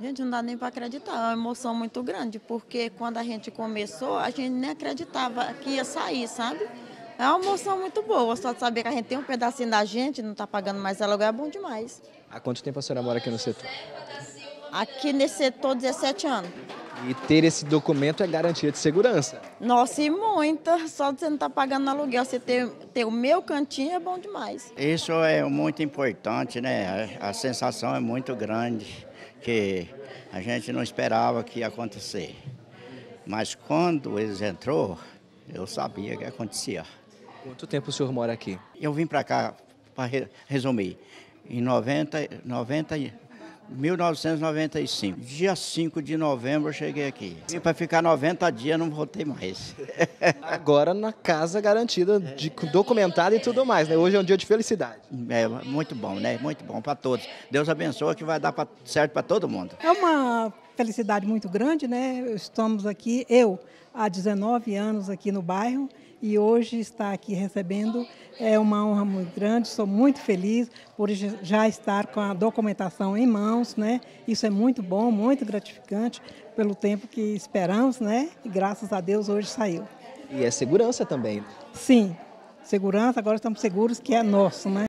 Gente, não dá nem para acreditar, é uma emoção muito grande, porque quando a gente começou, a gente nem acreditava que ia sair, sabe? É uma emoção muito boa, só de saber que a gente tem um pedacinho da gente, não está pagando mais aluguel, é bom demais. Há quanto tempo a senhora mora aqui no setor? Aqui nesse setor, 17 anos. E ter esse documento é garantia de segurança. Nossa, e muita, só de você não estar tá pagando aluguel, você ter, ter o meu cantinho é bom demais. Isso é muito importante, né? A, a sensação é muito grande, que a gente não esperava que ia acontecer. Mas quando eles entrou, eu sabia que acontecia. Quanto tempo o senhor mora aqui? Eu vim para cá, para resumir, em 90, 90, 1995. Dia 5 de novembro eu cheguei aqui. E para ficar 90 dias não voltei mais. Agora na casa garantida, de, documentada e tudo mais, né? Hoje é um dia de felicidade. É muito bom, né? Muito bom para todos. Deus abençoe que vai dar pra, certo para todo mundo. É uma felicidade muito grande, né? Estamos aqui, eu, há 19 anos aqui no bairro e hoje estar aqui recebendo é uma honra muito grande. Sou muito feliz por já estar com a documentação em mãos, né? Isso é muito bom, muito gratificante pelo tempo que esperamos, né? E graças a Deus hoje saiu. E é segurança também. Sim, segurança. Agora estamos seguros que é nosso, né?